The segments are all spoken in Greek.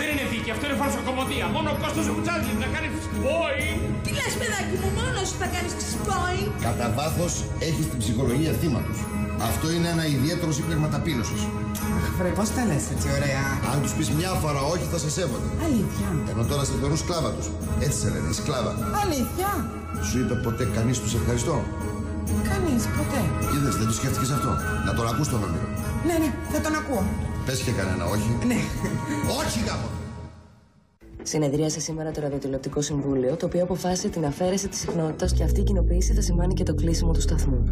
δεν είναι δίκη, αυτό είναι φαρσοκομωδία. Μόνο ο Κώστας ο Κουτσάντζης να κάνει φσπόι. Τι λες παιδάκι μου, μόνος σου θα κάνεις ξυπόι. Κατά βάθος έχεις την ψυχολογία θύματο. Αυτό είναι ένα ιδιαίτερο σύμπλεγμα ταπείνωσης. Βρε, πώς τα λες έτσι ωραία. Αν τους πεις μια φορά όχι, θα σε σέβονται. Αλήθεια. Ενώ τώρα σε θεωρούν σκλάβα τους. Έτσι σε λένε, η σκλάβα. Αλήθεια. Σου είπε ποτέ κανείς τους ευχαριστώ. Κανείς, ποτέ. Είδες, δεν το σκέφτηκες αυτό; Να τον ακούς τον όμηρο. Ναι, ναι, θα τον ακούω. Πες και κανένα, όχι. Ναι. Όχι, γάμο! Συνεδρίασε σήμερα το Ραδιοτηλεοπτικό Συμβούλιο, το οποίο αποφάσισε την αφαίρεση της συχνότητας και αυτή η κοινοποίηση θα σημάνει και το κλείσιμο του σταθμού.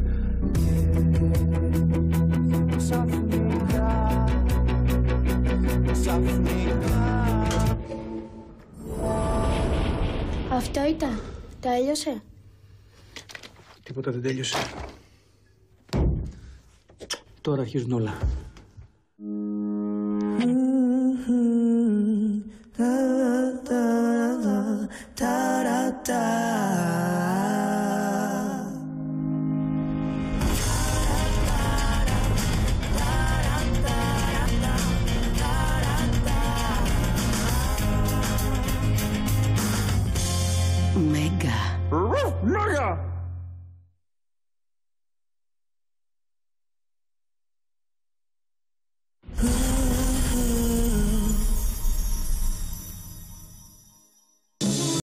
Αυτό ήταν. Τέλειωσε. Τίποτα δεν τέλειωσε. Τώρα αρχίζουν όλα. Mega. Mega.